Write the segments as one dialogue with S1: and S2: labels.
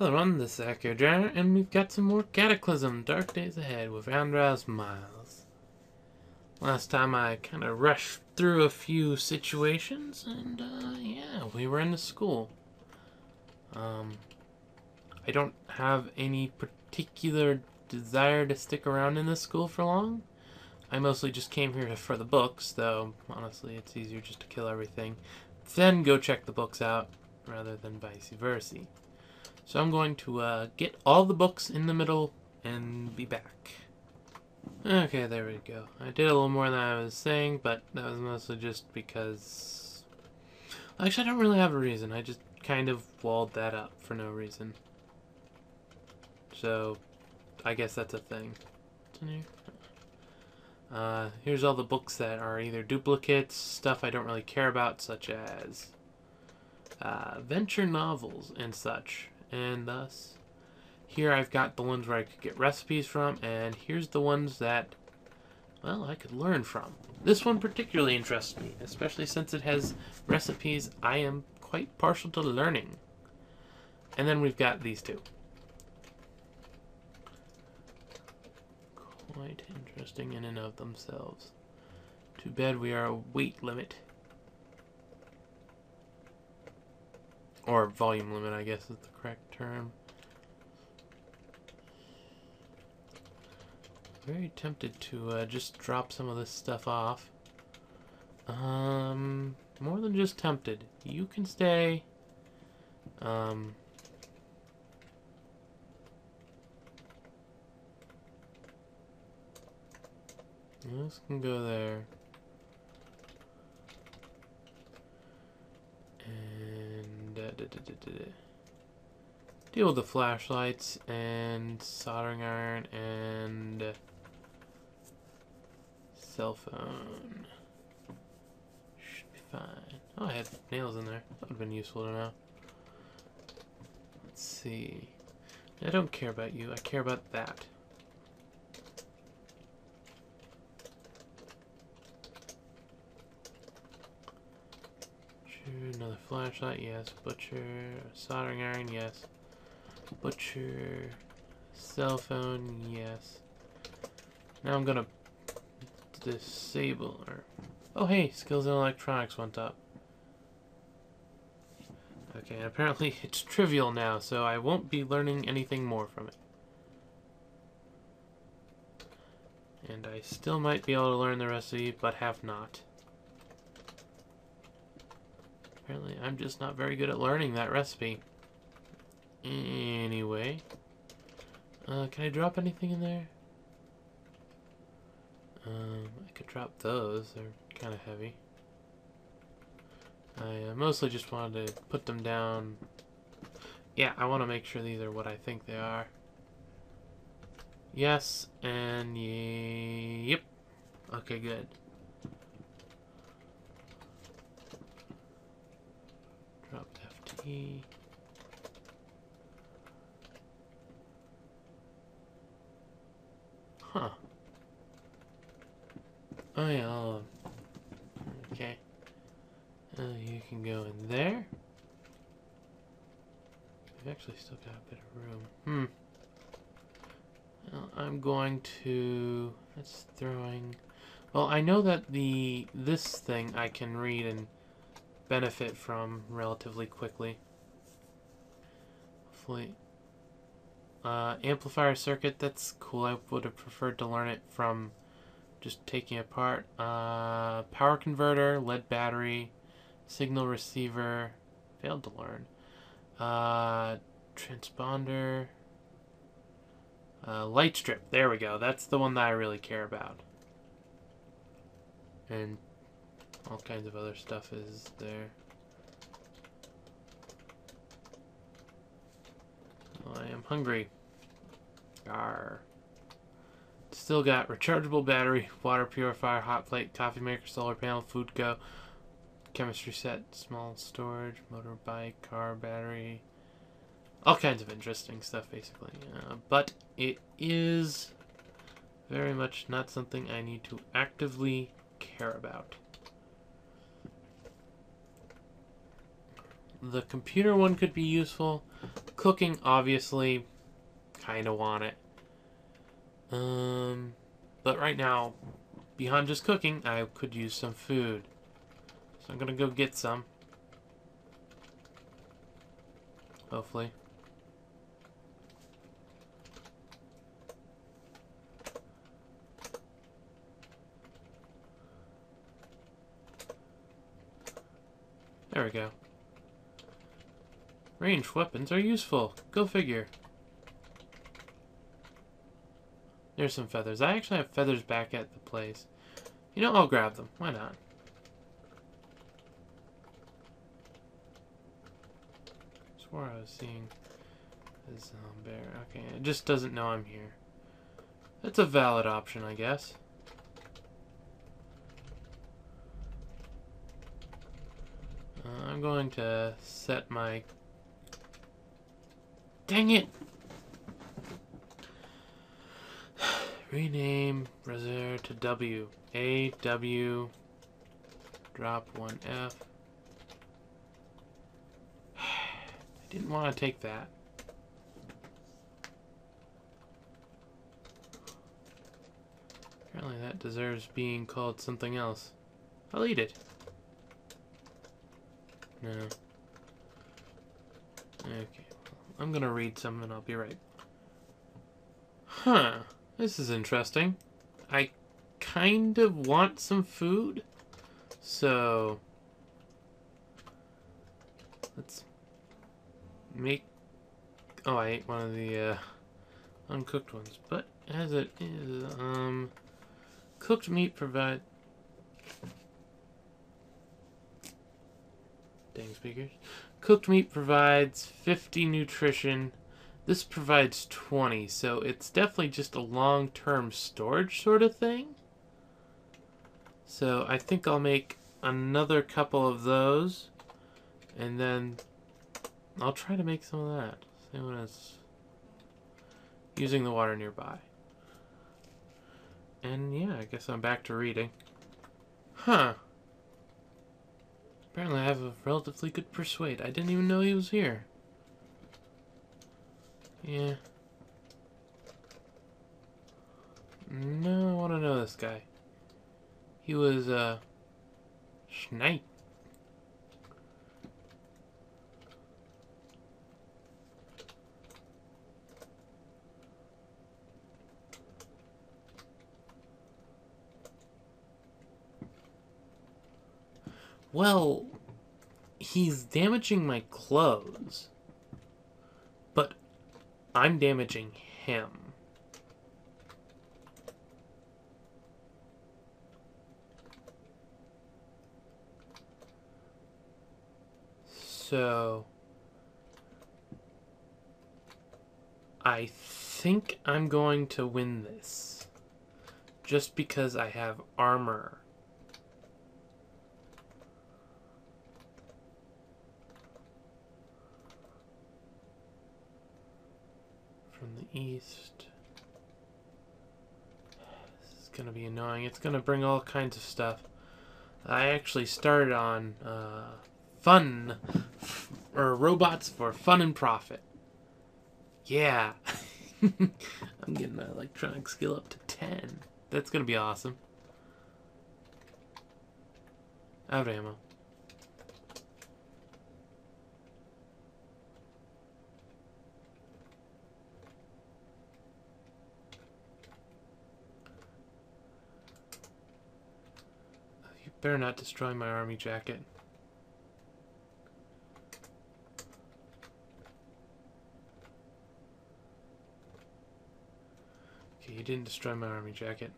S1: Hello, this is Akhier, and we've got some more Cataclysm Dark Days Ahead with Andras Miles. Last time I kind of rushed through a few situations, and uh, yeah, we were in the school. Um, I don't have any particular desire to stick around in this school for long. I mostly just came here for the books, though honestly it's easier just to kill everything, then go check the books out, rather than vice versa. So I'm going to uh, get all the books in the middle and be back. Okay, there we go. I did a little more than I was saying, but that was mostly just because... Actually, I don't really have a reason. I just kind of walled that up for no reason. So, I guess that's a thing. Uh, here's all the books that are either duplicates, stuff I don't really care about, such as uh, venture novels and such and thus here I've got the ones where I could get recipes from and here's the ones that well I could learn from. This one particularly interests me especially since it has recipes I am quite partial to learning. And then we've got these two. Quite interesting in and of themselves. Too bad we are a weight limit Or volume limit, I guess is the correct term. Very tempted to uh, just drop some of this stuff off. Um, more than just tempted. You can stay. Um, this can go there. Deal with the flashlights and soldering iron and cell phone. Should be fine. Oh, I had nails in there. That would have been useful to know. Let's see. I don't care about you. I care about that. Another flashlight, yes. Butcher. Soldering iron, yes. Butcher. Cell phone, yes. Now I'm gonna disable or oh hey, skills in electronics went up. Okay, apparently it's trivial now, so I won't be learning anything more from it. And I still might be able to learn the recipe, but have not. Apparently I'm just not very good at learning that recipe. Anyway. Uh, can I drop anything in there? Um, I could drop those. They're kind of heavy. I uh, mostly just wanted to put them down. Yeah, I want to make sure these are what I think they are. Yes, and yep. Okay, good. Dropped Huh. Oh yeah, I'll, okay. Uh, you can go in there. We've actually still got a bit of room. Hmm. Well, I'm going to... That's throwing... Well, I know that the this thing I can read and benefit from relatively quickly. Hopefully uh, amplifier circuit, that's cool. I would have preferred to learn it from just taking apart. Uh, power converter, lead battery, signal receiver, failed to learn. Uh, transponder, uh, light strip, there we go. That's the one that I really care about. And all kinds of other stuff is there. I am hungry. Arr. Still got rechargeable battery, water purifier, hot plate, coffee maker, solar panel, FOODCO, chemistry set, small storage, motorbike, car battery. All kinds of interesting stuff, basically. Uh, but it is very much not something I need to actively care about. The computer one could be useful. Cooking, obviously, kind of want it. Um, but right now, beyond just cooking, I could use some food. So I'm gonna go get some. Hopefully. There we go. Ranged weapons are useful. Go figure. There's some feathers. I actually have feathers back at the place. You know, I'll grab them. Why not? Swore I was seeing um, bear. Okay, it just doesn't know I'm here. That's a valid option, I guess. Uh, I'm going to set my... Dang it! Rename reserve to W. A, W, drop one F. I didn't want to take that. Apparently that deserves being called something else. I'll eat it. No. Okay. I'm gonna read some and I'll be right. Huh. This is interesting. I kind of want some food. So... Let's make... Oh, I ate one of the uh, uncooked ones. But as it is, um... Cooked meat provide... Dang speakers. Cooked meat provides 50 nutrition. This provides 20, so it's definitely just a long-term storage sort of thing. So I think I'll make another couple of those. And then I'll try to make some of that. Same as using the water nearby. And yeah, I guess I'm back to reading. Huh. Apparently I have a relatively good persuade. I didn't even know he was here. Yeah. No, I want to know this guy. He was, uh, Schneid. Well, he's damaging my clothes. But I'm damaging him. So... I think I'm going to win this. Just because I have armor. From the east. This is going to be annoying. It's going to bring all kinds of stuff. I actually started on uh, fun, or robots for fun and profit. Yeah. I'm getting my electronic skill up to 10. That's gonna be awesome. Out of ammo. You better not destroy my army jacket. Okay, you didn't destroy my army jacket.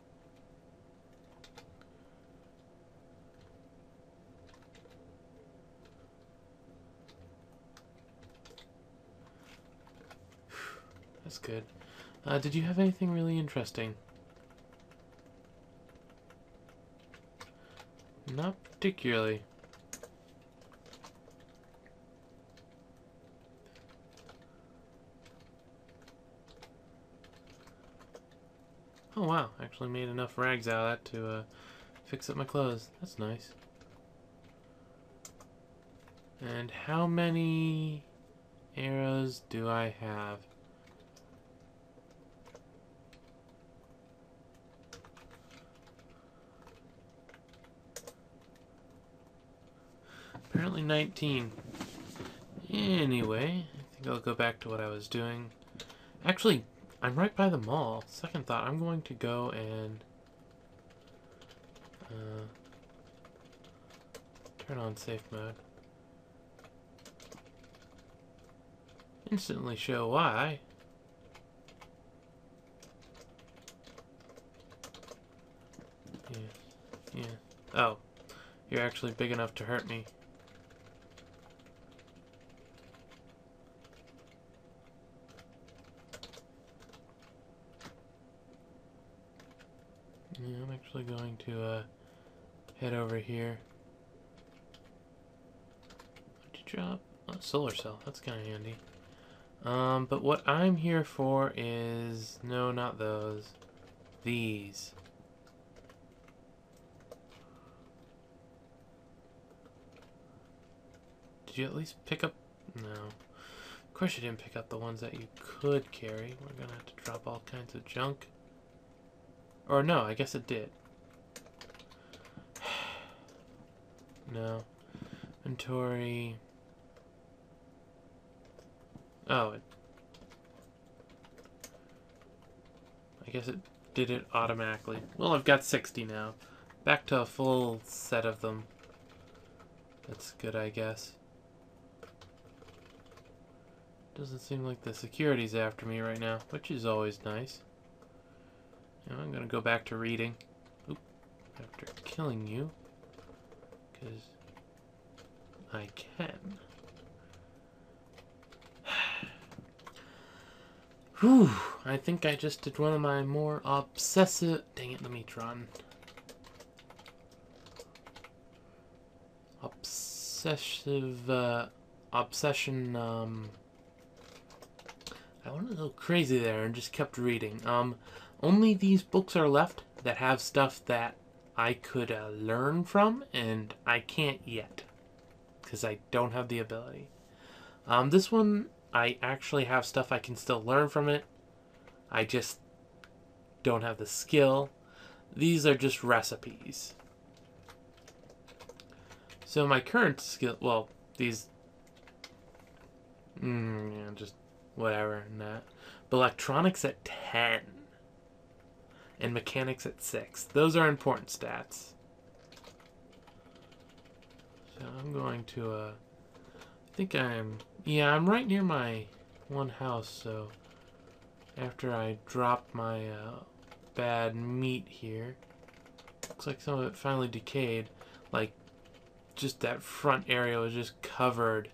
S1: That's good. Uh, did you have anything really interesting? Not particularly. Oh wow, actually made enough rags out of that to uh, fix up my clothes. That's nice. And how many arrows do I have? Apparently 19. Anyway, I think I'll go back to what I was doing. Actually, I'm right by the mall. Second thought, I'm going to go and uh, turn on safe mode. Instantly show why. Yeah, yeah. Oh, you're actually big enough to hurt me. Yeah, I'm actually going to uh, head over here. What'd you drop? Oh, solar cell. That's kind of handy. Um, but what I'm here for is... No, not those. These. Did you at least pick up... No. Of course you didn't pick up the ones that you could carry. We're gonna have to drop all kinds of junk. Or no, I guess it did. No. Inventory. Oh, it, I guess it did it automatically. Well, I've got 60 now. Back to a full set of them. That's good, I guess. Doesn't seem like the security's after me right now, which is always nice. Now I'm gonna go back to reading. Oop, after killing you. Because I can. Whew, I think I just did one of my more obsessive... Dang it, let me run. Obsessive, uh, obsession, um... I went a little crazy there and just kept reading. Um, only these books are left that have stuff that I could uh, learn from, and I can't yet because I don't have the ability. Um, this one, I actually have stuff I can still learn from it. I just don't have the skill. These are just recipes. So my current skill, well, these, mm, yeah, just whatever, and that. But electronics at 10 and mechanics at 6. Those are important stats. So I'm going to, uh, I think I'm, yeah, I'm right near my one house, so after I drop my uh, bad meat here, looks like some of it finally decayed, like just that front area was just covered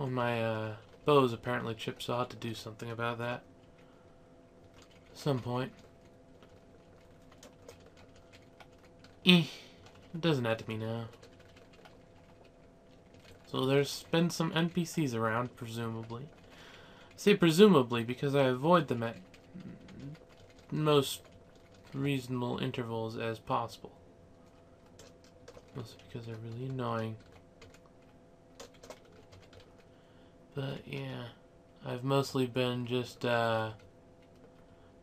S1: Oh, my uh, bow's apparently I'll have to do something about that. At some point. Eh, it doesn't have to be now. So there's been some NPCs around, presumably. I say presumably because I avoid them at most reasonable intervals as possible. Mostly because they're really annoying. But yeah, I've mostly been just, uh,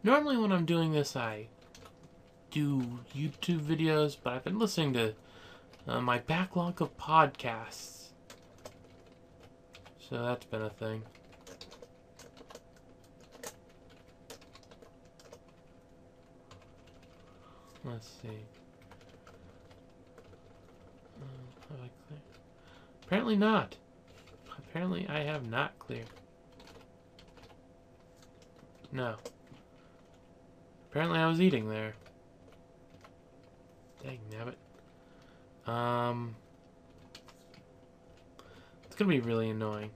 S1: normally when I'm doing this I do YouTube videos, but I've been listening to uh, my backlog of podcasts. So that's been a thing. Let's see. Uh, Apparently not. Apparently I have not cleared. No. Apparently I was eating there. Dang nabbit. Um... It's gonna be really annoying.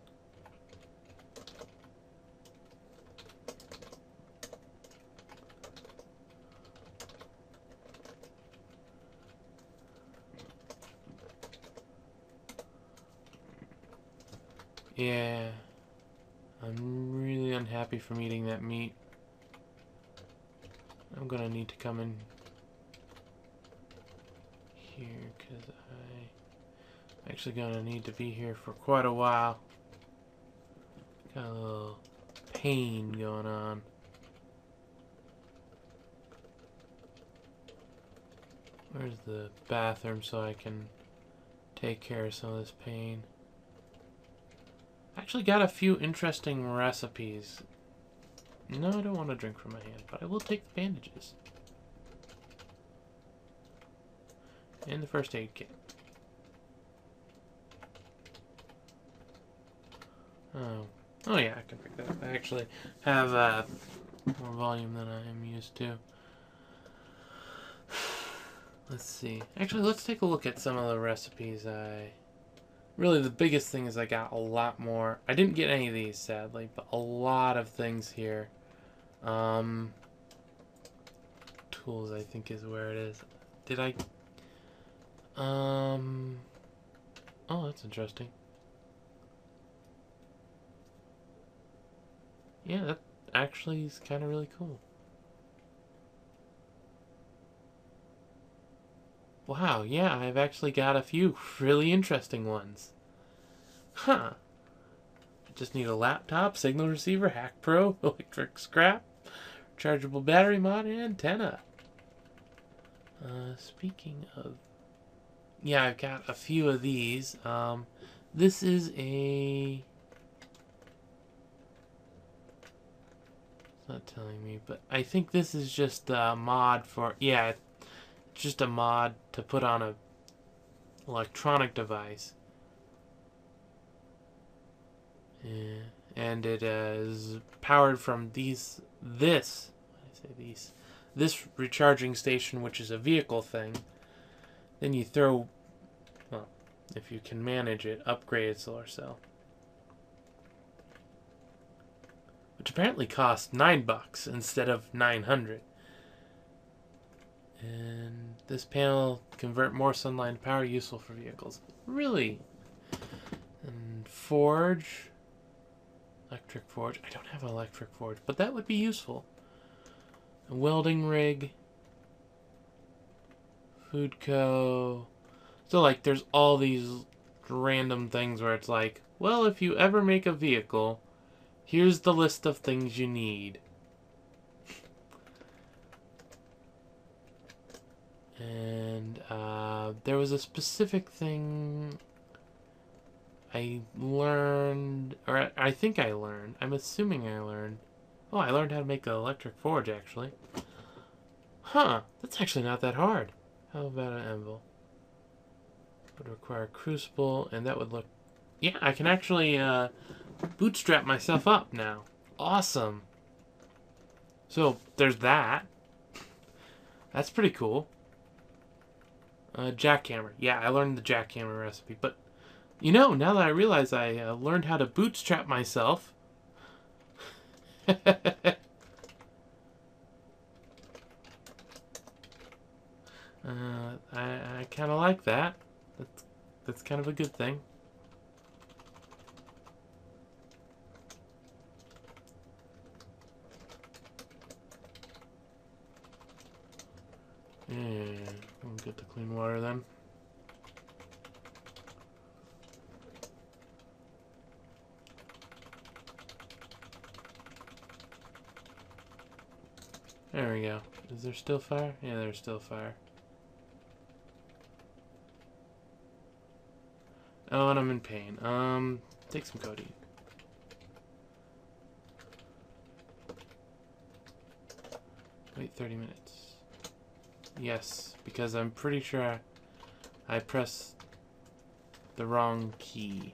S1: Yeah. I'm really unhappy from eating that meat. I'm gonna need to come in here because I actually gonna need to be here for quite a while. Got a little pain going on. Where's the bathroom so I can take care of some of this pain? Actually got a few interesting recipes. No, I don't want to drink from my hand, but I will take the bandages. And the first aid kit. Oh. Oh yeah, I can pick that up. I actually have uh, more volume than I am used to. Let's see. Actually, let's take a look at some of the recipes I... Really, the biggest thing is I got a lot more. I didn't get any of these, sadly, but a lot of things here. Um, tools, I think, is where it is. Did I... Um... Oh, that's interesting. Yeah, that actually is kind of really cool. Wow, yeah, I've actually got a few really interesting ones. Huh. I just need a laptop, signal receiver, Hack Pro, electric scrap, chargeable battery mod, and antenna. Uh, speaking of... Yeah, I've got a few of these. Um, this is a... It's not telling me, but I think this is just a mod for... Yeah, just a mod to put on a electronic device. Yeah. And it is powered from these this I say these this recharging station which is a vehicle thing. Then you throw well, if you can manage it, upgraded solar cell. Which apparently costs nine bucks instead of nine hundred. And this panel convert more sunlight into power useful for vehicles. Really? And forge. Electric forge. I don't have an electric forge, but that would be useful. A welding rig. FOODCO. So like there's all these random things where it's like, well, if you ever make a vehicle, here's the list of things you need. And uh, there was a specific thing I learned, or I think I learned. I'm assuming I learned. Oh, I learned how to make an electric forge, actually. Huh, that's actually not that hard. How about an anvil? Would require a crucible, and that would look... Yeah, I can actually uh, bootstrap myself up now. Awesome. So, there's that. That's pretty cool. Uh, jackhammer. Yeah, I learned the jackhammer recipe. But, you know, now that I realize I uh, learned how to bootstrap myself. uh, I, I kind of like that. That's, that's kind of a good thing. Yeah. We'll get the clean water then. There we go. Is there still fire? Yeah, there's still fire. Oh, and I'm in pain. Um, take some codeine. Wait 30 minutes. Yes, because I'm pretty sure I, pressed the wrong key.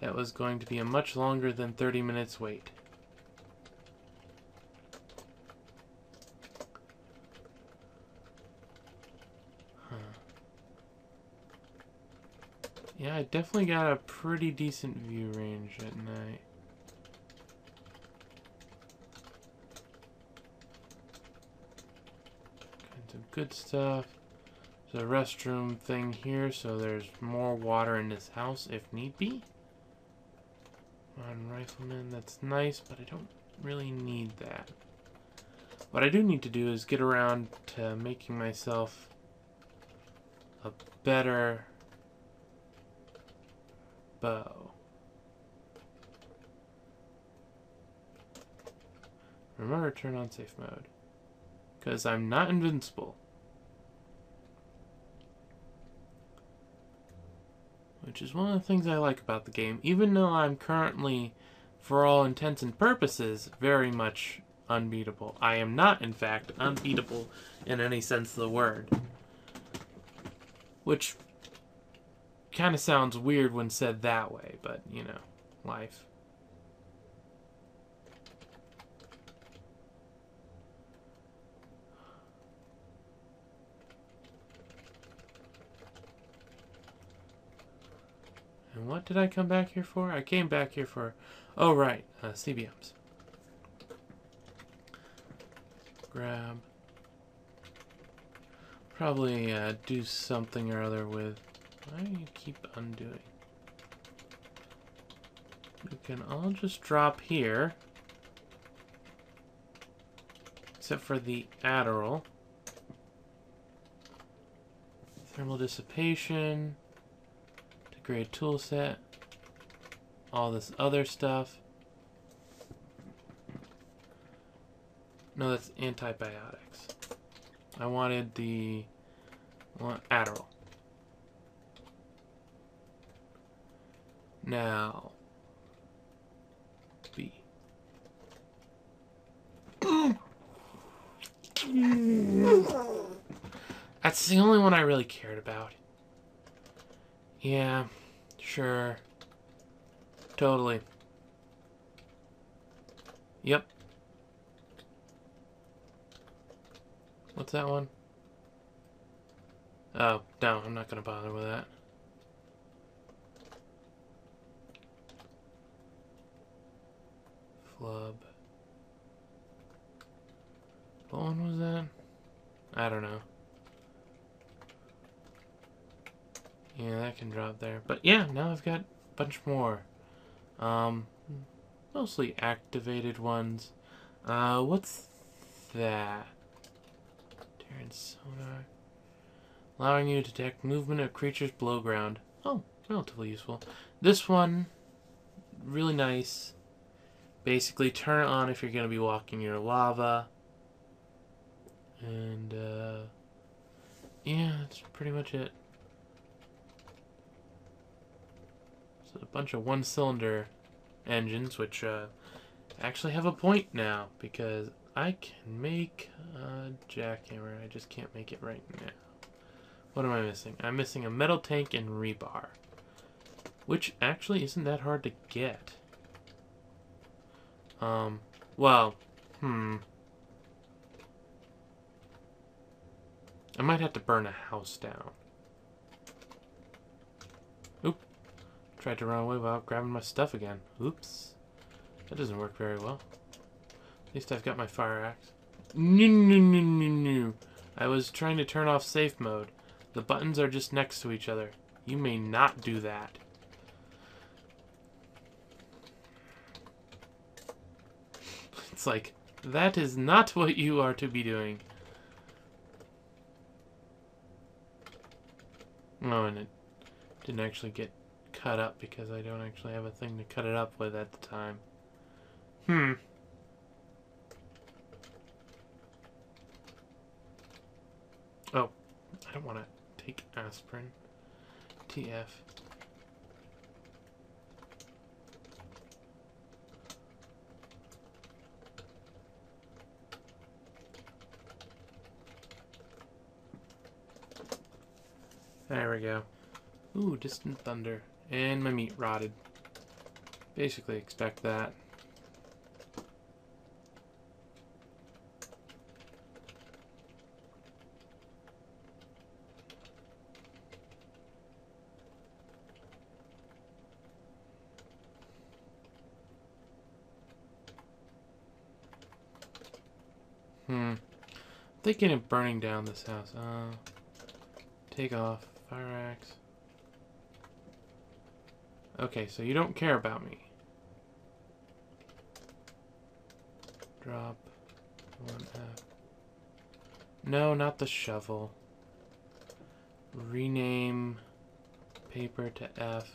S1: That was going to be a much longer than 30 minutes wait. Huh. Yeah, I definitely got a pretty decent view range at night. Good stuff. There's a restroom thing here, so there's more water in this house if need be. Veteran Rifleman, that's nice, but I don't really need that. What I do need to do is get around to making myself a better bow. Remember to turn on safe mode. Because I'm not invincible. Which is one of the things I like about the game. Even though I'm currently, for all intents and purposes, very much unbeatable. I am not, in fact, unbeatable in any sense of the word. Which kind of sounds weird when said that way, but, you know, life. And what did I come back here for? I came back here for... Oh, right. Uh, CBMs. Grab. Probably uh, do something or other with... Why do you keep undoing? You can all just drop here. Except for the Adderall. Thermal dissipation. Degrade tool set. All this other stuff. No, that's antibiotics. I wanted the Adderall. Now, B. Mm. That's the only one I really cared about. Yeah, sure. Totally. Yep. What's that one? Oh, no, I'm not going to bother with that. Flub. What one was that? I don't know. Yeah, that can drop there. But yeah, now I've got a bunch more. Um, mostly activated ones. Uh, what's that? Terranian sonar. Allowing you to detect movement of creatures below ground. Oh, relatively useful. This one, really nice. Basically, turn it on if you're going to be walking near lava. And, uh, yeah, that's pretty much it. A bunch of one-cylinder engines, which, uh, actually have a point now, because I can make a jackhammer. I just can't make it right now. What am I missing? I'm missing a metal tank and rebar. Which actually isn't that hard to get. Um, well, hmm. I might have to burn a house down. Oop. Tried to run away without grabbing my stuff again. Oops. That doesn't work very well. At least I've got my fire axe. No, no, no, no, no. I was trying to turn off safe mode. The buttons are just next to each other. You may not do that. It's like, that is not what you are to be doing. Oh, and it didn't actually get cut up because I don't actually have a thing to cut it up with at the time. Hmm. Oh, I don't want to take aspirin. TF. There we go. Ooh, distant thunder. And my meat rotted. Basically expect that. Hmm. Thinking of burning down this house. Uh, take off. Fire axe. Okay, so you don't care about me. Drop one F. No, not the shovel. Rename paper to F.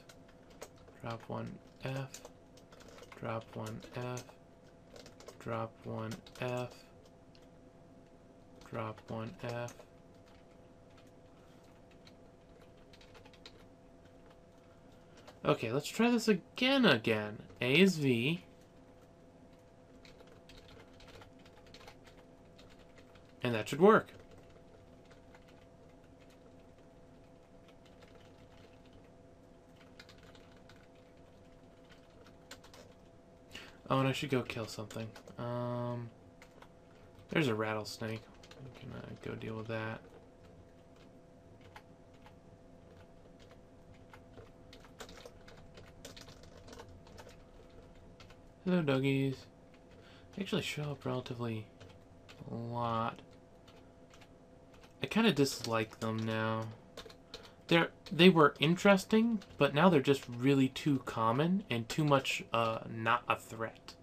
S1: Drop one F. Drop one F. Drop one F. Drop one F. Okay, let's try this again again. A is V. And that should work. Oh, and I should go kill something. Um, there's a rattlesnake. We can uh, go deal with that. Hello, doggies. They actually show up relatively a lot. I kind of dislike them now. They're they were interesting, but now they're just really too common and too much uh, not a threat.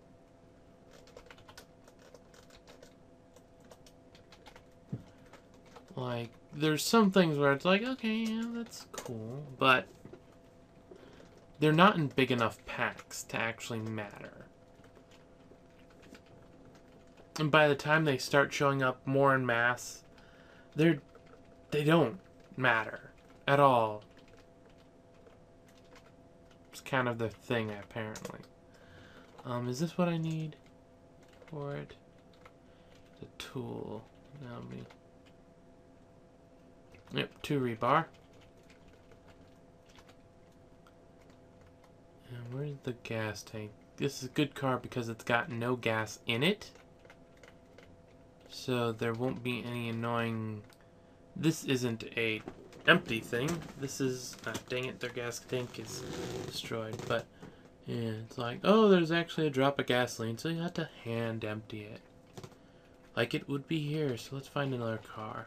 S1: Like, there's some things where it's like, okay, yeah, that's cool, but they're not in big enough packs to actually matter. And by the time they start showing up more in mass, they're they don't matter at all. It's kind of the thing apparently. Um, is this what I need for it? The tool. Now me. Yep, two rebar. And where's the gas tank? This is a good car because it's got no gas in it. So there won't be any annoying... This isn't a empty thing. This is... Ah, dang it, their gas tank is destroyed. But, yeah, it's like, oh, there's actually a drop of gasoline, so you have to hand empty it. Like it would be here, so let's find another car.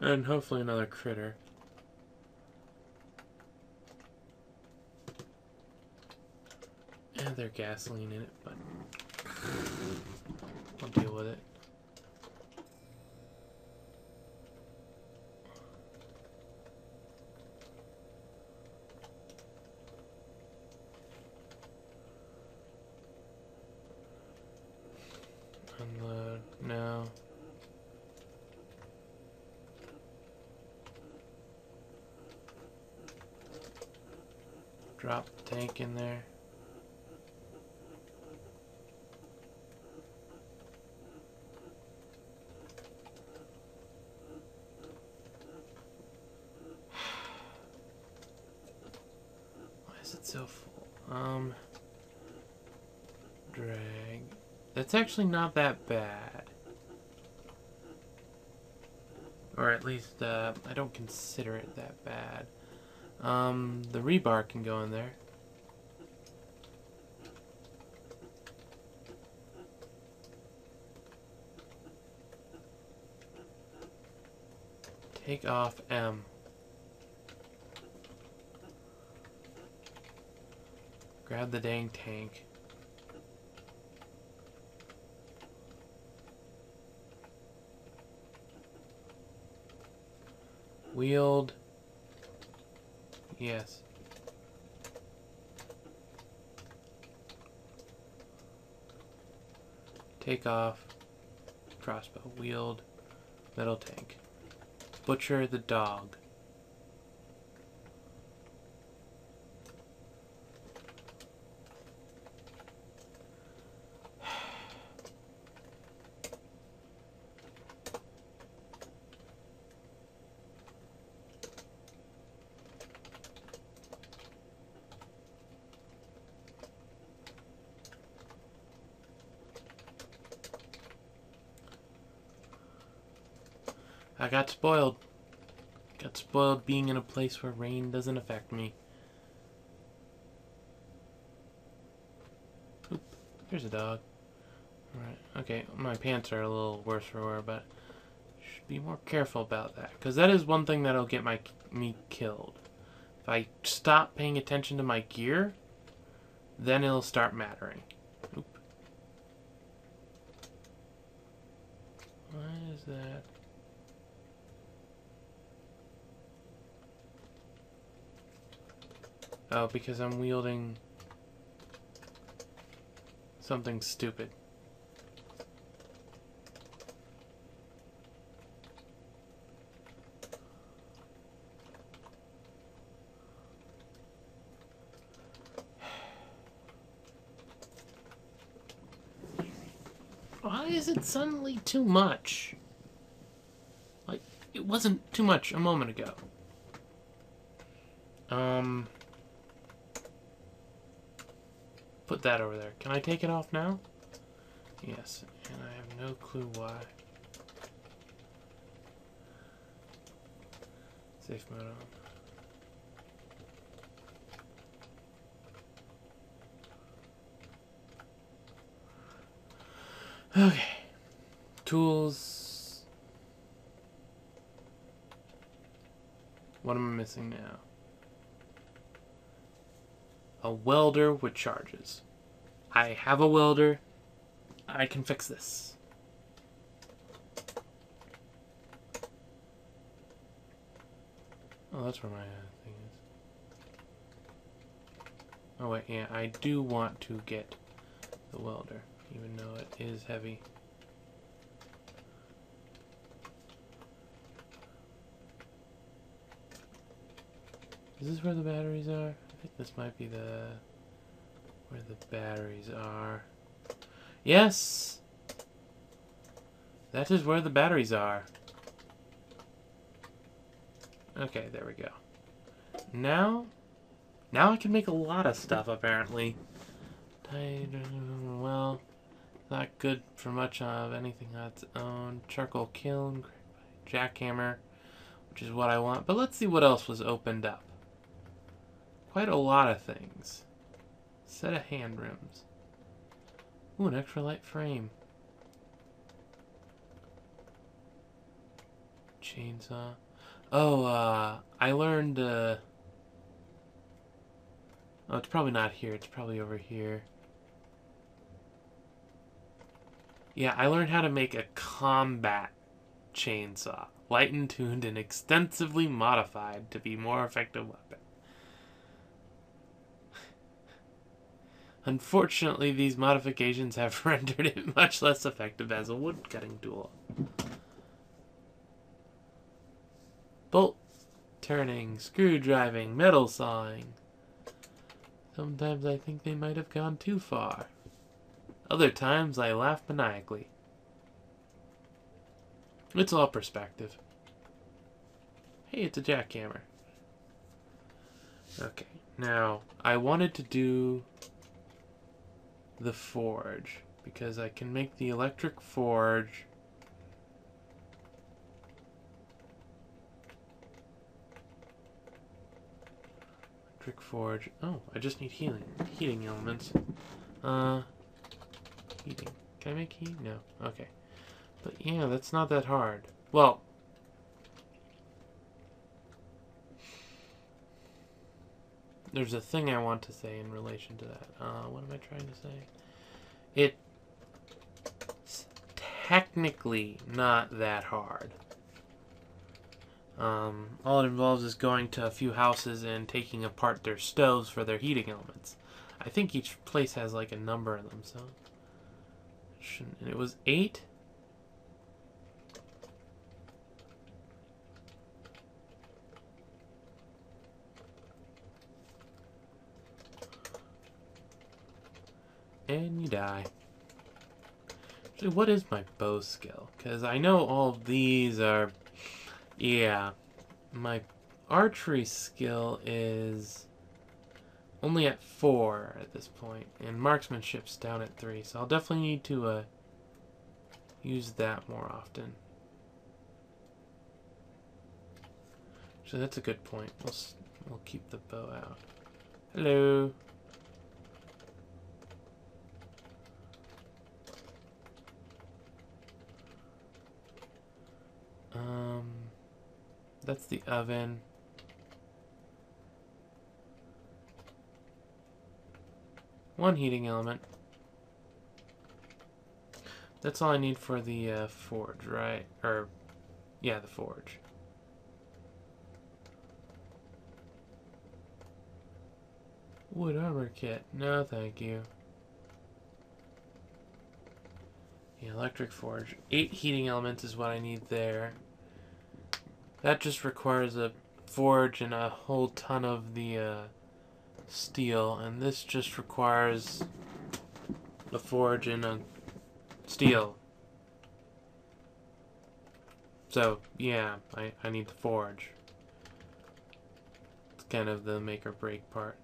S1: And hopefully another critter. And there's gasoline in it, but I'll deal with it. Unload. No. Drop the tank in there. Why is it so full? Um, drag. That's actually not that bad. Or at least, uh, I don't consider it that bad. Um, the rebar can go in there. Take off M. Grab the dang tank. Wield. Yes. Take off. Crossbow. Wield. Metal tank. Butcher the dog. Got spoiled. Got spoiled being in a place where rain doesn't affect me. Oop, here's a dog. Alright, okay, my pants are a little worse for wear, but should be more careful about that. Because that is one thing that'll get my me killed. If I stop paying attention to my gear, then it'll start mattering. Oop. Why is that? Because I'm wielding something stupid. Why is it suddenly too much? Like, it wasn't too much a moment ago. Um... Put that over there. Can I take it off now? Yes, and I have no clue why. Safe mode on. Okay. Tools. What am I missing now? A welder with charges. I have a welder. I can fix this. Oh, that's where my thing is. Oh wait, yeah, I do want to get the welder, even though it is heavy. Is this where the batteries are? Think this might be the where the batteries are. Yes! That is where the batteries are. Okay, there we go. Now, now I can make a lot of stuff, apparently. Well, not good for much of anything on its own. Charcoal kiln, jackhammer, which is what I want. But let's see what else was opened up. Quite a lot of things. Set of hand rims. Ooh, an extra light frame. Chainsaw. Oh, uh, I learned, uh... Oh, it's probably not here. It's probably over here. Yeah, I learned how to make a combat chainsaw. Lightened, tuned, and extensively modified to be more effective weapon. Unfortunately, these modifications have rendered it much less effective as a woodcutting tool. Bolt turning, screw driving, metal sawing. Sometimes I think they might have gone too far. Other times I laugh maniacally. It's all perspective. Hey, it's a jackhammer. Okay, now I wanted to do the forge because I can make the electric forge. Electric forge oh I just need healing heating elements. Uh heating can I make heat? No okay. But yeah that's not that hard. Well there's a thing I want to say in relation to that. Uh, what am I trying to say? It's technically not that hard. Um, all it involves is going to a few houses and taking apart their stoves for their heating elements. I think each place has like a number in them, so. And it was eight? And you die. Actually, what is my bow skill? Because I know all these are... Yeah. My archery skill is only at 4 at this point, and marksmanship's down at 3, so I'll definitely need to uh, use that more often. So that's a good point. We'll, we'll keep the bow out. Hello. Um, that's the oven. one heating element. That's all I need for the uh, forge, right? Or, yeah, the forge. Wood armor kit. No, thank you. The electric forge. Eight heating elements is what I need there. That just requires a forge and a whole ton of the uh, steel, and this just requires a forge and a steel. So, yeah, I, I need the forge. It's kind of the make or break part.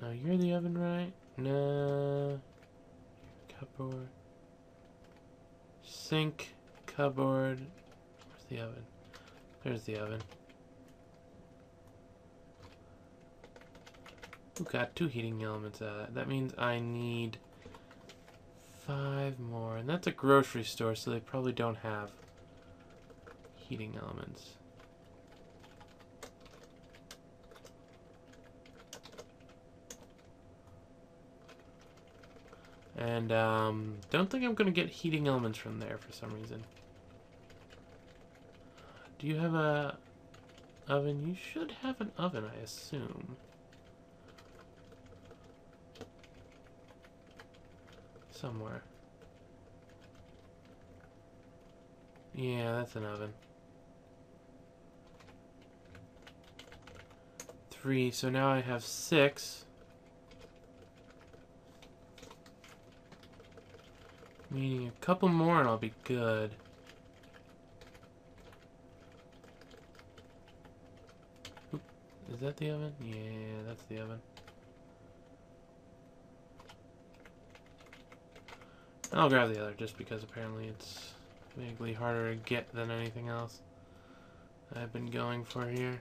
S1: Now you're the oven, right? No. Cupboard. Sink, cupboard. Where's the oven? There's the oven. Who got two heating elements out of that? That means I need five more. And that's a grocery store, so they probably don't have heating elements. And um, don't think I'm going to get heating elements from there for some reason. Do you have a oven? You should have an oven, I assume. Somewhere. Yeah, that's an oven. Three, so now I have six. Meaning a couple more and I'll be good. Is that the oven? Yeah, that's the oven. I'll grab the other just because apparently it's vaguely harder to get than anything else I've been going for here.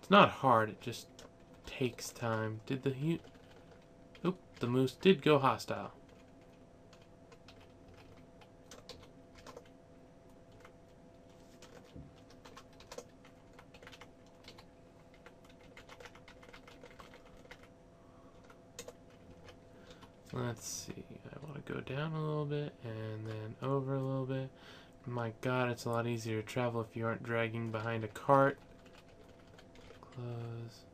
S1: It's not hard, it just takes time. Did the. Oop, the moose did go hostile. Let's see. I want to go down a little bit and then over a little bit. My god, it's a lot easier to travel if you aren't dragging behind a cart. Close.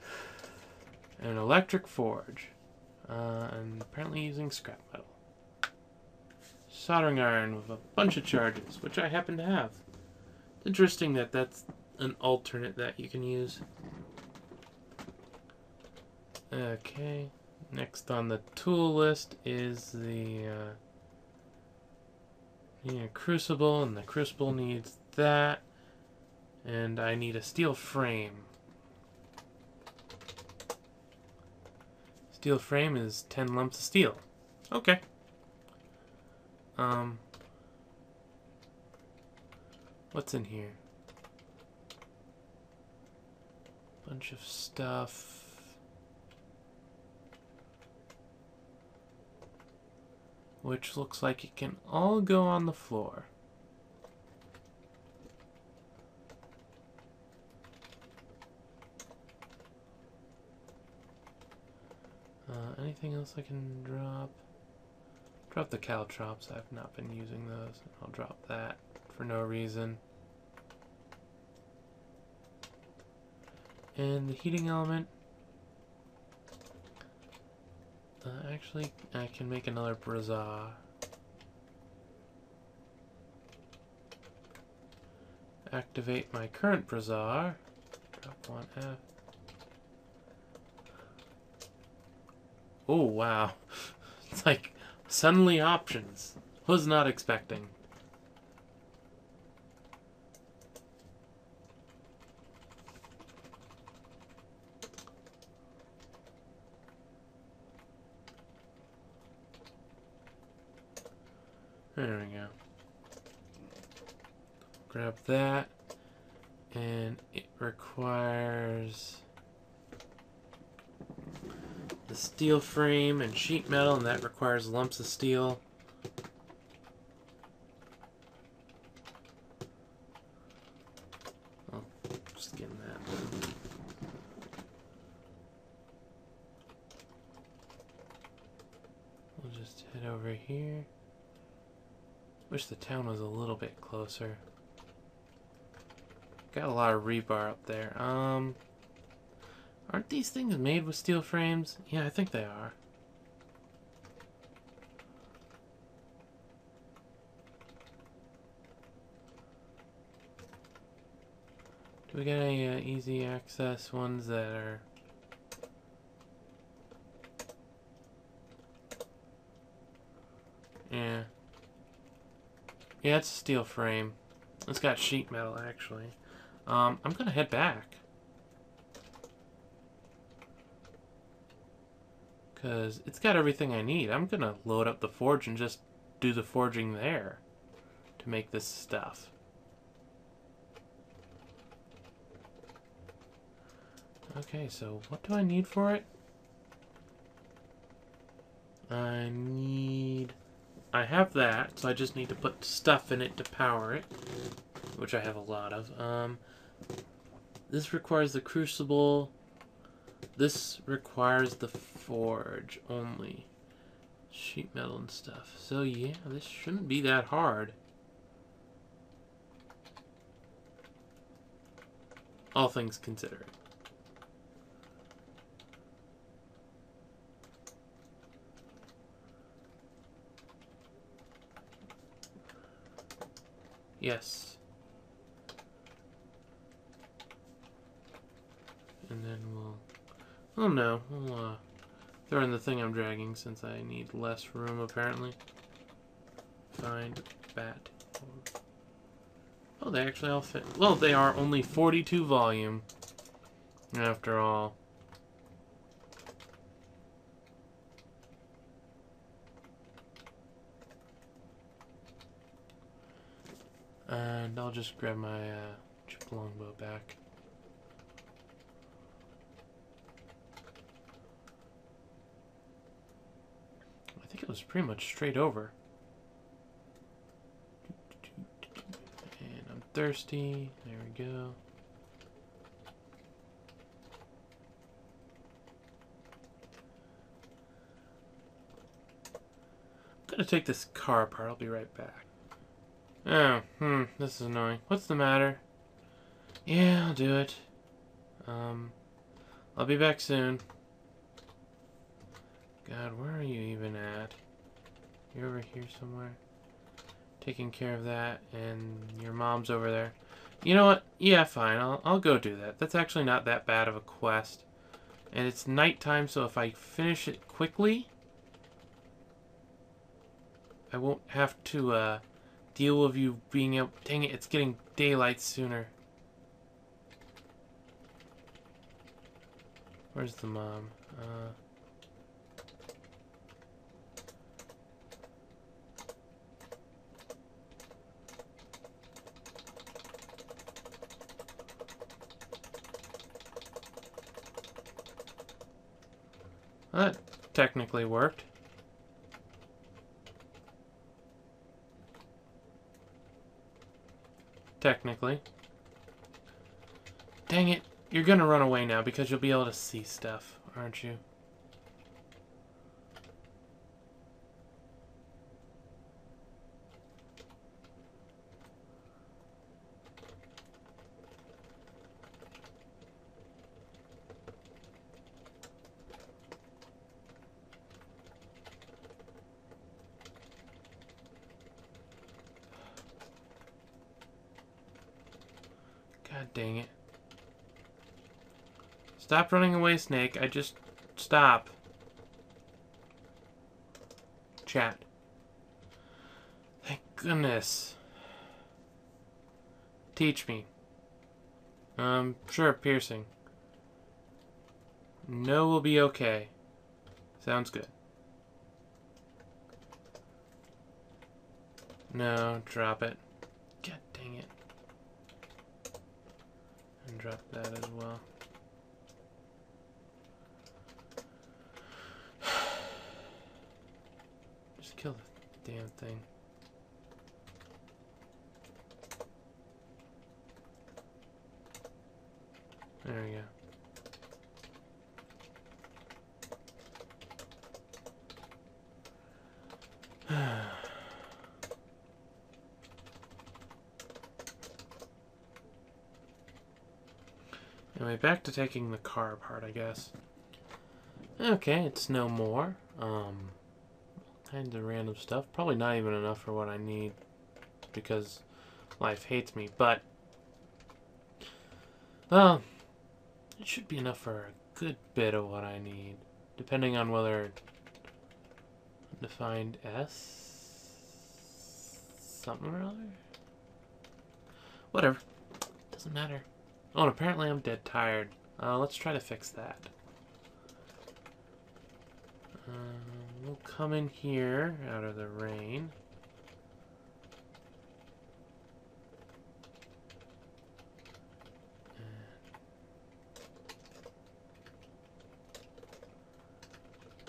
S1: An electric forge. Uh, and apparently using scrap metal. Soldering iron with a bunch of charges, which I happen to have. Interesting that that's an alternate that you can use. Okay, next on the tool list is the uh, yeah, crucible, and the crucible needs that, and I need a steel frame. Steel frame is 10 lumps of steel. Okay. Um, what's in here? Bunch of stuff. Which looks like it can all go on the floor. Uh, anything else I can drop? Drop the caltrops. I've not been using those. I'll drop that for no reason. And the heating element. Actually, I can make another brazier. Activate my current brazier. Drop one F. Oh, wow. It's like suddenly options. Was not expecting. There we go. Grab that. And it requires the steel frame and sheet metal, and that requires lumps of steel. over here. Wish the town was a little bit closer. Got a lot of rebar up there. Um, aren't these things made with steel frames? Yeah, I think they are. Do we get any uh, easy access ones that are... Yeah. Yeah, it's a steel frame. It's got sheet metal, actually. Um, I'm gonna head back. Because it's got everything I need. I'm gonna load up the forge and just do the forging there to make this stuff. Okay, so what do I need for it? I need... I have that, so I just need to put stuff in it to power it, which I have a lot of. Um, this requires the crucible. This requires the forge only. Sheet metal and stuff. So yeah, this shouldn't be that hard. All things considered. Yes. And then we'll... Oh no, we'll uh, throw in the thing I'm dragging since I need less room apparently. Find bat. Oh, they actually all fit. Well, they are only 42 volume after all. And I'll just grab my uh, chip longbow back. I think it was pretty much straight over. And I'm thirsty. There we go. I'm gonna take this car apart. I'll be right back. Oh, hmm, this is annoying. What's the matter? Yeah, I'll do it. Um, I'll be back soon. God, where are you even at? You're over here somewhere. Taking care of that, and your mom's over there. You know what? Yeah, fine. I'll, I'll go do that. That's actually not that bad of a quest. And it's nighttime, so if I finish it quickly, I won't have to, uh, deal with you being able... Dang it, it's getting daylight sooner. Where's the mom? Uh... That technically worked. Technically. Dang it. You're gonna run away now because you'll be able to see stuff, aren't you? God dang it. Stop running away, Snake. I just... Stop. Chat. Thank goodness. Teach me. Um, sure, piercing. No will be okay. Sounds good. No, drop it. God dang it. And drop that as well. damn thing. There we go. Anyway, back to taking the car apart, I guess. Okay, it's no more. Um, kinds of random stuff. Probably not even enough for what I need because life hates me, but well, it should be enough for a good bit of what I need, depending on whether defined S something or other. Whatever, doesn't matter. Oh, and apparently I'm dead tired. Uh, let's try to fix that. Um, we'll come in here out of the rain.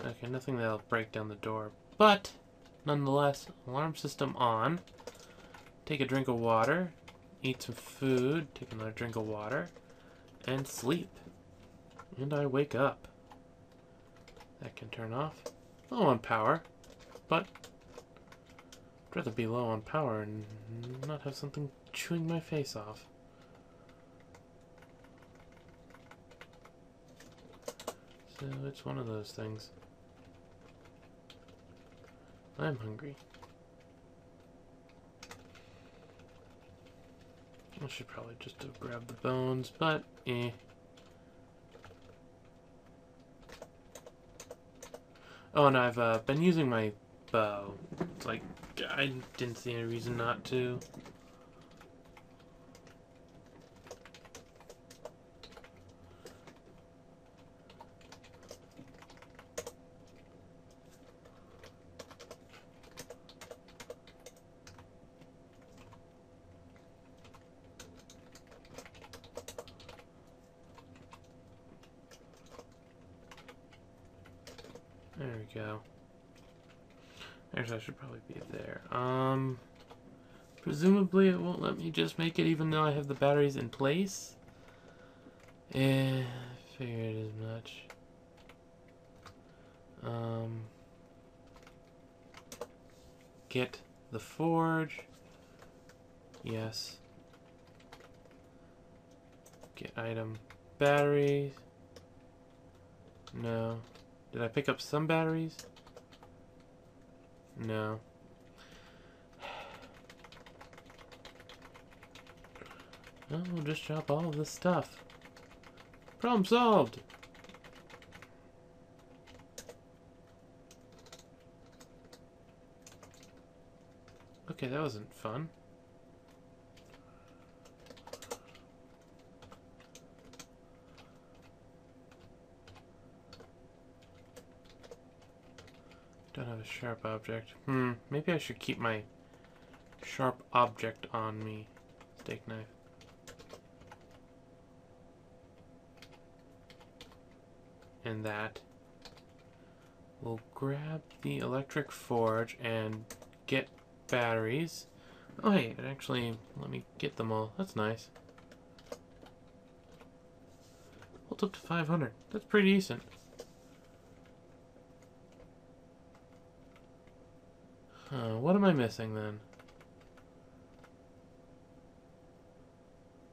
S1: Uh, okay, nothing that'll break down the door. But, nonetheless, alarm system on. Take a drink of water. Eat some food. Take another drink of water. And sleep. And I wake up. That can turn off. Low on power. But, I'd rather be low on power and not have something chewing my face off. So it's one of those things. I'm hungry. I should probably just grabbed the bones, but eh. Oh, and I've uh, been using my bow. It's like, I didn't see any reason not to. There we go. Actually, I should probably be there. Um, presumably it won't let me just make it even though I have the batteries in place. Eh, figured as much. Um, get the forge. Yes. Get item batteries. No. Did I pick up some batteries? No. Well, we'll just drop all of this stuff. Problem solved! Okay, that wasn't fun. Don't have a sharp object. Hmm, maybe I should keep my sharp object on me. Steak knife. And that. We'll grab the electric forge and get batteries. Oh hey, it actually let me get them all. That's nice. Holds up to 500. That's pretty decent. What am I missing then?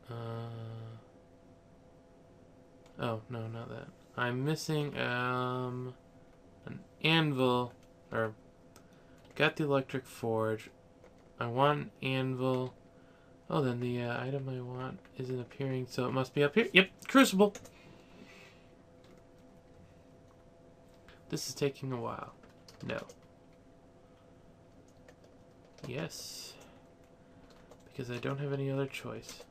S1: Uh, oh, no, not that. I'm missing um, an anvil, or got the electric forge. I want an anvil. Oh, then the uh, item I want isn't appearing, so it must be up here. Yep, crucible. This is taking a while. No. Yes. Because I don't have any other choice.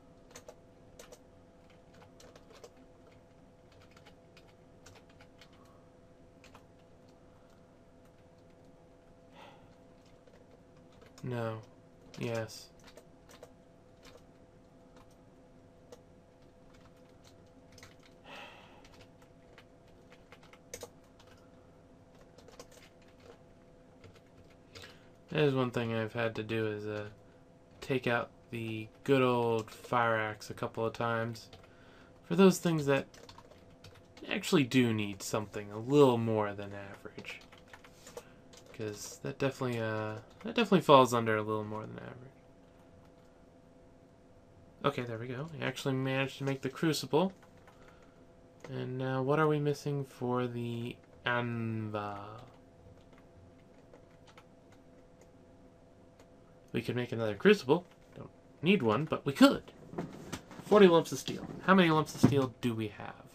S1: No. Yes. That is one thing I've had to do is uh, take out the good old fire axe a couple of times. For those things that actually do need something a little more than average. Because that definitely uh that definitely falls under a little more than average. Okay, there we go. I actually managed to make the crucible. And now, what are we missing for the anvil? We could make another crucible. Don't need one, but we could. 40 lumps of steel. How many lumps of steel do we have?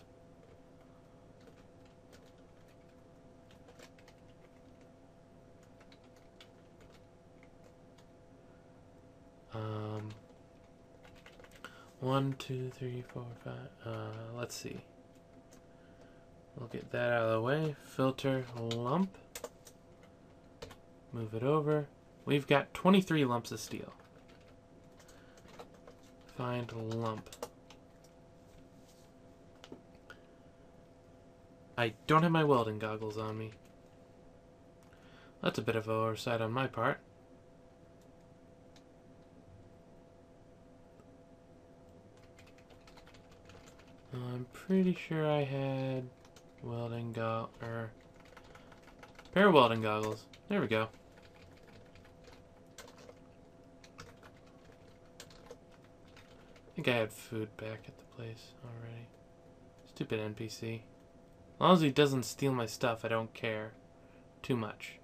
S1: Um, one, two, three, four, five. Uh, let's see. We'll get that out of the way. Filter lump. Move it over. We've got 23 lumps of steel. Find lump. I don't have my welding goggles on me. That's a bit of oversight on my part. I'm pretty sure I had welding go or pair of welding goggles. There we go. I think I had food back at the place already. Stupid NPC. As long as he doesn't steal my stuff, I don't care too much.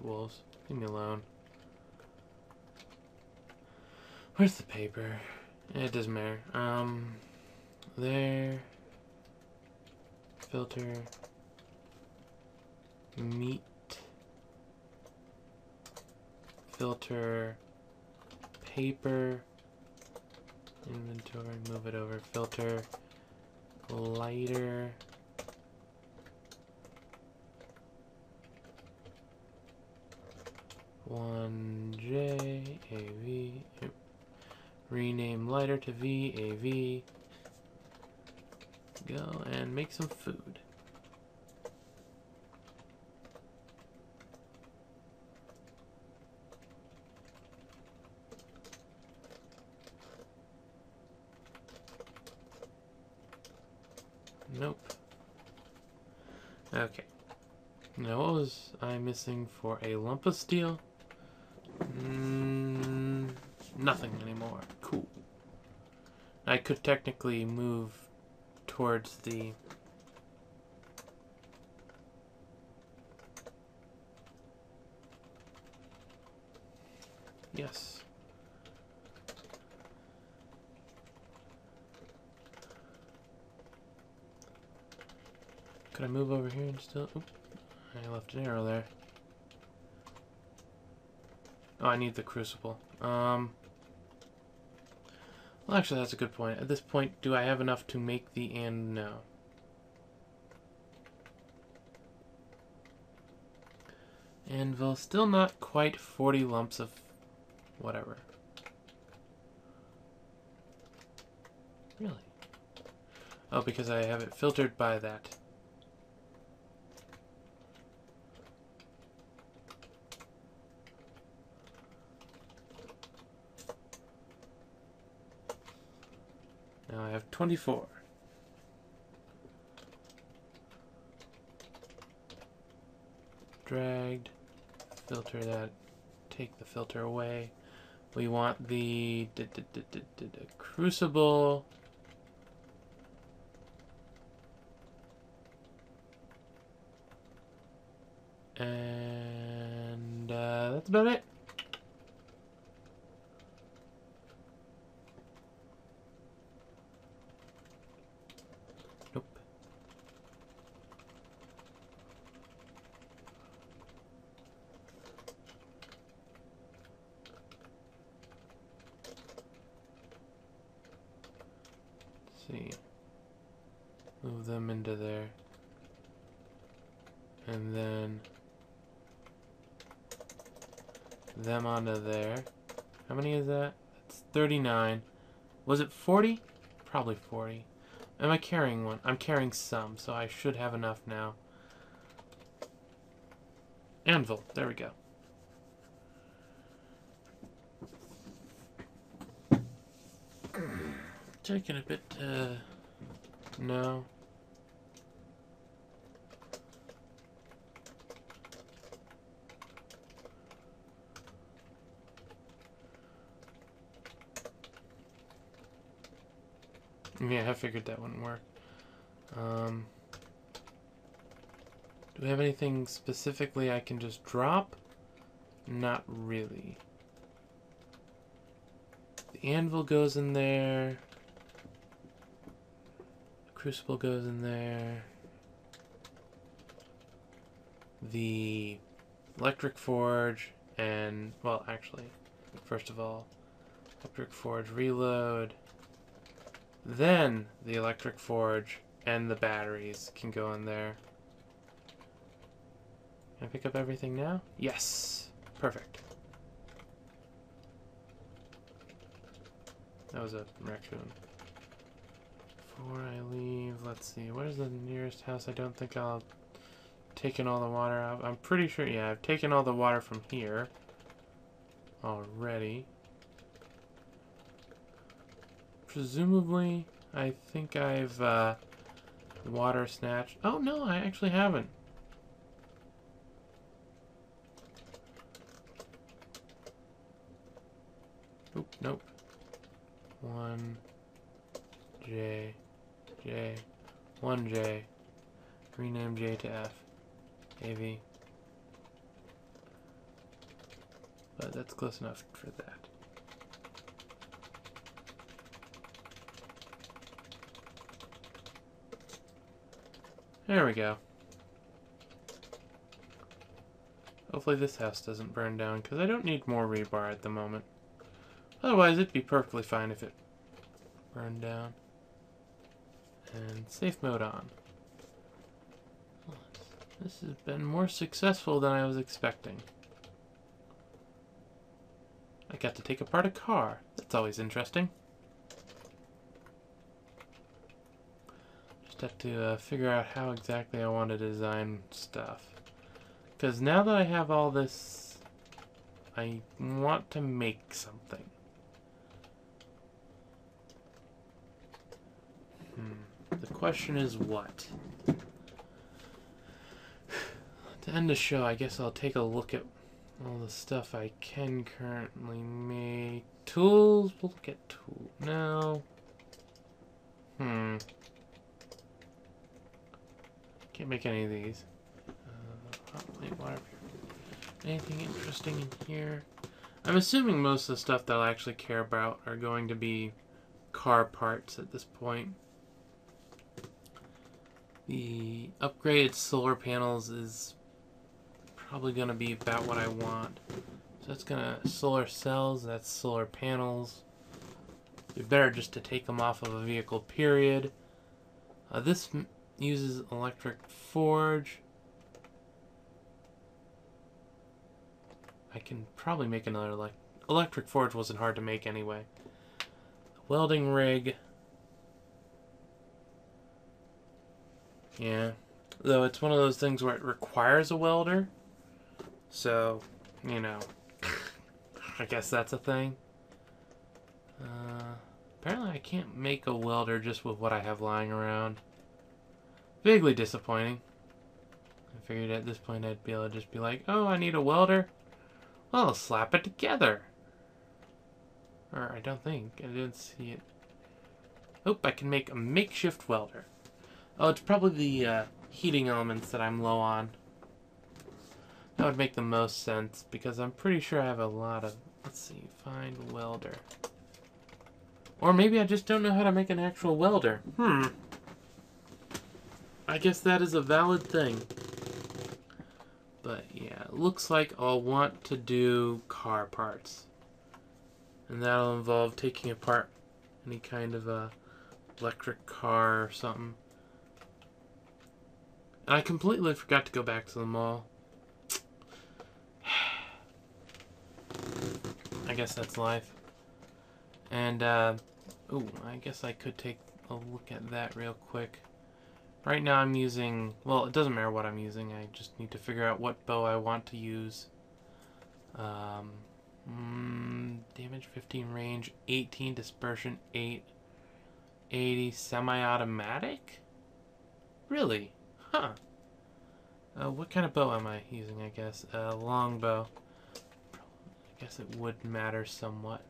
S1: Wolves. Leave me alone. Where's the paper? It doesn't matter. Um, there. Filter. Meat. Filter. Paper. Inventory. Move it over. Filter. Lighter. One J A V. Rename lighter to V A V. Go and make some food. Nope. Okay. Now, what was I missing for a lump of steel? Nothing anymore. Cool. I could technically move towards the Yes. Could I move over here and still? Oop, I left an arrow there. Oh, I need the crucible. Um. Well, actually, that's a good point. At this point, do I have enough to make the and no? Anvil, still not quite 40 lumps of whatever. Really? Oh, because I have it filtered by that. Now I have 24. Dragged. Filter that. Take the filter away. We want the d -d -d crucible. And uh, that's about it. Nope. See. Move them into there. And then them onto there. How many is that? That's 39. Was it 40? Probably 40. Am I carrying one? I'm carrying some, so I should have enough now. Anvil. There we go. taking a bit, uh, now. Yeah, I figured that wouldn't work. Um, do we have anything specifically I can just drop? Not really. The anvil goes in there. Crucible goes in there. The electric forge and, well, actually, first of all, electric forge reload. Then the electric forge and the batteries can go in there. Can I pick up everything now? Yes. Perfect. That was a raccoon. Before I leave, let's see. Where's the nearest house? I don't think I'll taken all the water out. I'm pretty sure, yeah, I've taken all the water from here already. Presumably, I think I've uh, water snatched. Oh no, I actually haven't. Oop, nope. One J, J, one J. Rename J to F. AV. But that's close enough for that. There we go. Hopefully this house doesn't burn down, because I don't need more rebar at the moment. Otherwise, it'd be perfectly fine if it burned down. And safe mode on. This has been more successful than I was expecting. I got to take apart a car. That's always interesting. Just have to uh, figure out how exactly I want to design stuff. Because now that I have all this, I want to make something. Hmm. The question is what? To end the show, I guess I'll take a look at all the stuff I can currently make. Tools? We'll look at tools now. Hmm. Can't make any of these. Uh, water Anything interesting in here? I'm assuming most of the stuff that I'll actually care about are going to be car parts at this point. The upgraded solar panels is probably going to be about what I want. So that's going to solar cells, that's solar panels. It'd be better just to take them off of a vehicle, period. Uh, this uses electric forge. I can probably make another ele electric forge wasn't hard to make anyway. Welding rig. Yeah. Though it's one of those things where it requires a welder. So, you know, I guess that's a thing. Uh, apparently I can't make a welder just with what I have lying around. Vaguely disappointing. I figured at this point I'd be able to just be like, oh, I need a welder. Well, I'll slap it together. Or I don't think. I didn't see it. Oh, I can make a makeshift welder. Oh, it's probably the uh, heating elements that I'm low on. That would make the most sense because I'm pretty sure I have a lot of... Let's see, find welder. Or maybe I just don't know how to make an actual welder. Hmm. I guess that is a valid thing. But yeah, looks like I'll want to do car parts. And that'll involve taking apart any kind of a electric car or something. I completely forgot to go back to the mall. I guess that's life. And, uh, oh, I guess I could take a look at that real quick. Right now I'm using, well, it doesn't matter what I'm using. I just need to figure out what bow I want to use. Um, mm, damage 15, range 18, dispersion 8, 80, semi-automatic? Really? Huh. Uh, what kind of bow am I using, I guess? A uh, long bow I guess it would matter somewhat.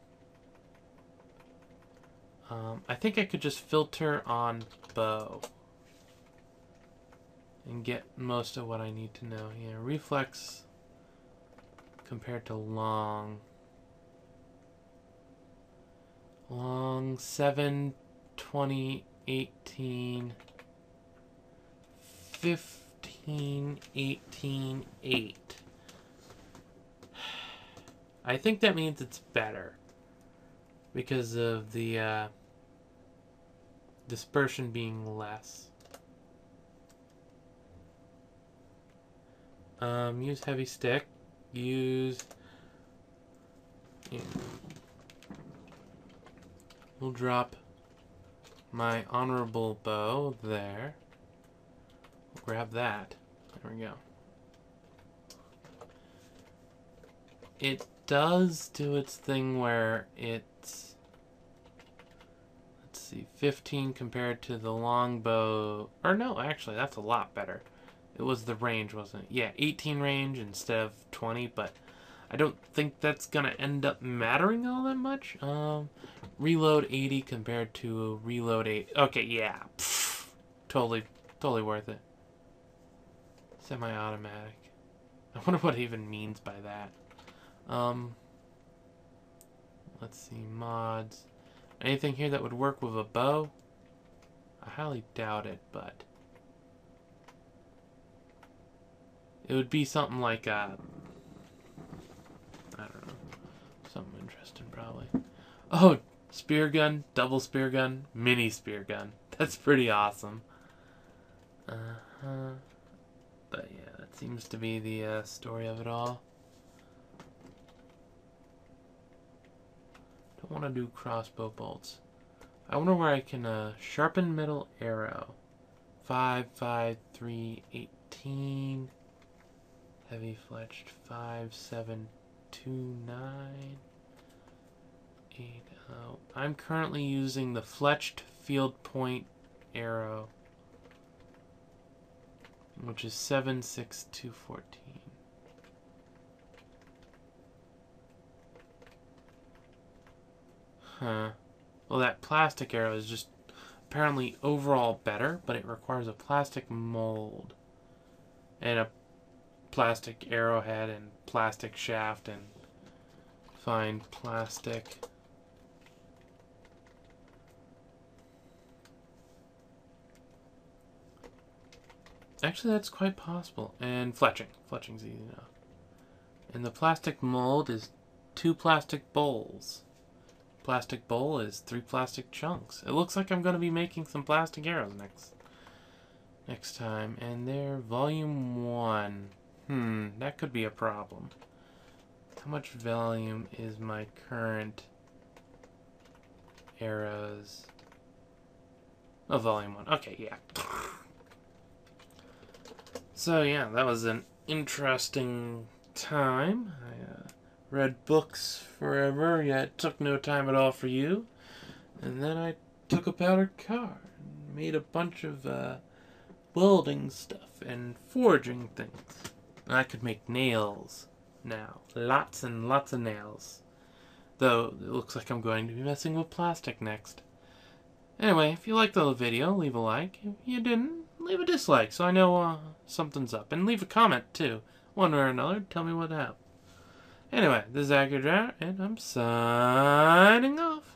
S1: Um, I think I could just filter on bow and get most of what I need to know. Yeah, reflex compared to long. Long 7, 20, 18, 15, 18, 8. I think that means it's better because of the uh, dispersion being less. Um, use heavy stick. Use. Yeah. We'll drop my honorable bow there. Grab that. There we go. It does do its thing where it's let's see 15 compared to the longbow or no actually that's a lot better it was the range wasn't it yeah 18 range instead of 20 but I don't think that's gonna end up mattering all that much um reload 80 compared to reload 8 okay yeah Pfft. totally totally worth it semi-automatic I wonder what even means by that um, let's see, mods. Anything here that would work with a bow? I highly doubt it, but... It would be something like, uh... I don't know. Something interesting, probably. Oh, spear gun, double spear gun, mini spear gun. That's pretty awesome. Uh-huh. But yeah, that seems to be the uh, story of it all. Don't want to do crossbow bolts. I wonder where I can uh, sharpen metal arrow. 5, 5, 3, 18. Heavy fletched 5, 7, 2, 9. 8, oh. I'm currently using the fletched field point arrow. Which is 7, 6, 2, 14. Huh. Well, that plastic arrow is just apparently overall better, but it requires a plastic mold and a plastic arrowhead and plastic shaft and fine plastic. Actually, that's quite possible. And fletching. Fletching's easy enough. And the plastic mold is two plastic bowls plastic bowl is three plastic chunks. It looks like I'm going to be making some plastic arrows next next time. And they're volume 1. Hmm, that could be a problem. How much volume is my current arrows? Oh, volume 1. Okay, yeah. So, yeah, that was an interesting time. I, uh, read books forever, yet it took no time at all for you. And then I took a powdered car and made a bunch of uh, welding stuff and forging things. I could make nails now. Lots and lots of nails. Though it looks like I'm going to be messing with plastic next. Anyway, if you liked the video, leave a like. If you didn't, leave a dislike so I know uh, something's up. And leave a comment too. One way or another, tell me what happened. Anyway, this is Akhier and I'm signing off.